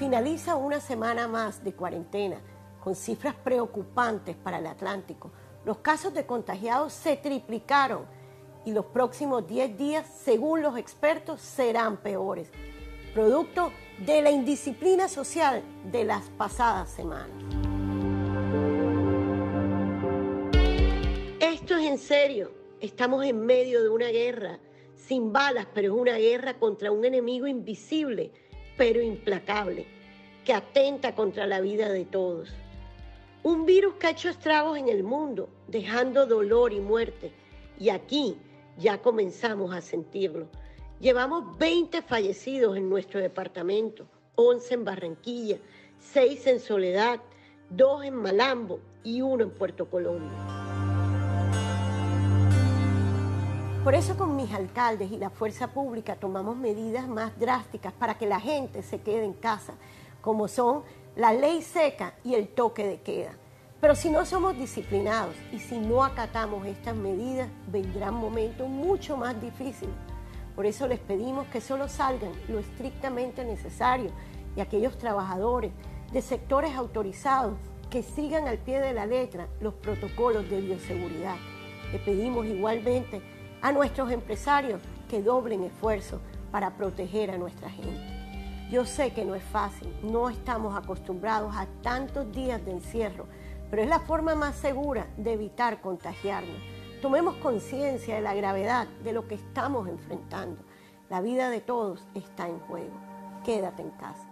Finaliza una semana más de cuarentena con cifras preocupantes para el Atlántico. Los casos de contagiados se triplicaron y los próximos 10 días, según los expertos, serán peores, producto de la indisciplina social de las pasadas semanas. Esto es en serio, estamos en medio de una guerra, sin balas, pero es una guerra contra un enemigo invisible, pero implacable, que atenta contra la vida de todos. Un virus que ha hecho estragos en el mundo, dejando dolor y muerte. Y aquí ya comenzamos a sentirlo. Llevamos 20 fallecidos en nuestro departamento, 11 en Barranquilla, 6 en Soledad, 2 en Malambo y 1 en Puerto Colombia. Por eso con mis alcaldes y la fuerza pública tomamos medidas más drásticas para que la gente se quede en casa, como son la ley seca y el toque de queda. Pero si no somos disciplinados y si no acatamos estas medidas, vendrán momentos mucho más difíciles. Por eso les pedimos que solo salgan lo estrictamente necesario y aquellos trabajadores de sectores autorizados que sigan al pie de la letra los protocolos de bioseguridad. Le pedimos igualmente a nuestros empresarios que doblen esfuerzos para proteger a nuestra gente. Yo sé que no es fácil, no estamos acostumbrados a tantos días de encierro, pero es la forma más segura de evitar contagiarnos. Tomemos conciencia de la gravedad de lo que estamos enfrentando. La vida de todos está en juego. Quédate en casa.